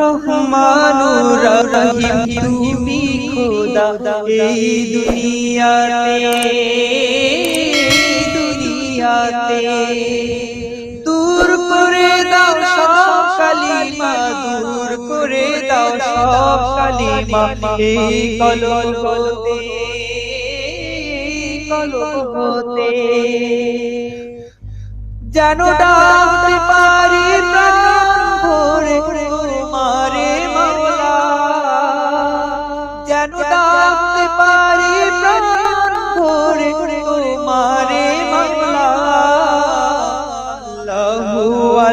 রহমানুর রহিম তুমি খোদা এই দুনিয়াতে দুনিয়াতে দূর করে দাও সব কালিমা দূর করে দাও সব কালিমা এই কলবতে কলবতে যেন ডাকতে পারি প্রাণ ভরে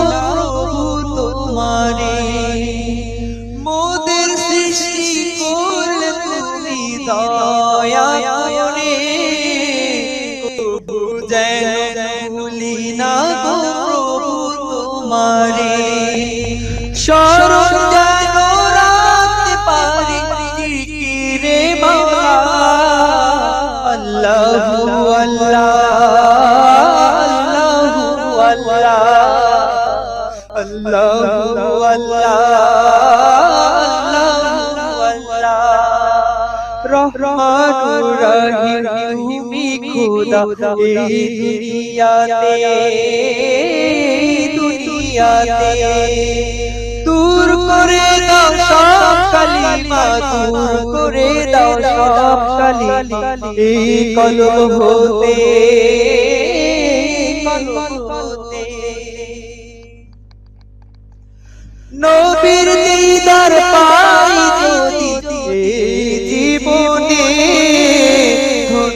প্রভু তোমারে মোদের সৃষ্টি করলে তুমি দয়া করে যেন ভুলি না গো প্রভু তোমারে সর अल्लाह अल्लाह अल्लाह रहमान दे दुनिया दे दूर करे दाओ सब कलिमा दूर होते कलम होते নবীর দিদার পাই যদি জীবনে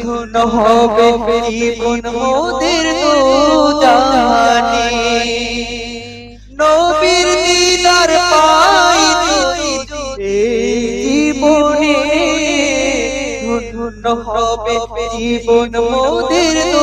ধন হবে জীবন মোদের তো জানে নবীর দিদার পাই যদি জীবনে ধন হবে জীবন মোদের তো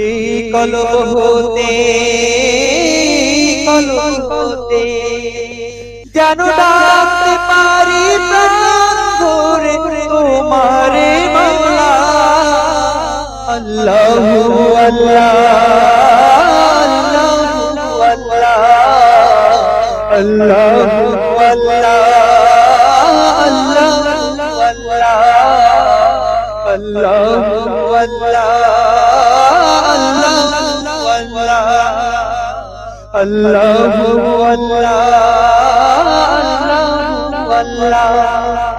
এই কলব হতে কলব হতে যেন ডাকতে পারি প্রাণ ধরে তোমারে মাওলা আল্লাহু আল্লাহ আল্লাহু আল্লাহ আল্লাহু আল্লাহ আল্লাহু আল্লাহ Allah